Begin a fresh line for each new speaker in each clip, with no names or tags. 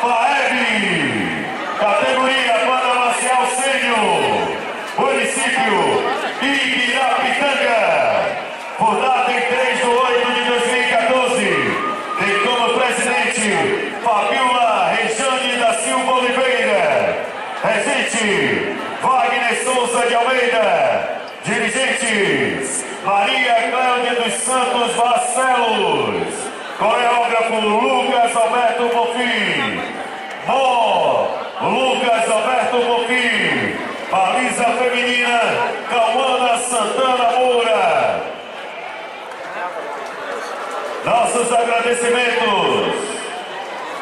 FAEB, categoria Banda Marcial Sênior, município Ibirapitanga, fundada em 3 de 8 de 2014, tem como presidente Fabiola Rejane da Silva Oliveira, regente Wagner Souza de Almeida, dirigentes Maria Cláudia dos Santos Barcelos, coreógrafo Lucas Alberto Bonfim, Mó Lucas Alberto Bonfim, baliza feminina Cauana Santana Moura. Nossos agradecimentos.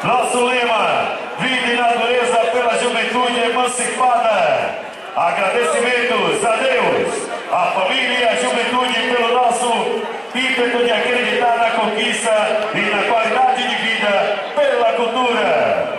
Nosso lema, vida e natureza pela juventude emancipada. Agradecimentos a Deus, a família e a juventude pelo nosso ímpeto de acreditar na conquista e na qualidade de vida pela cultura.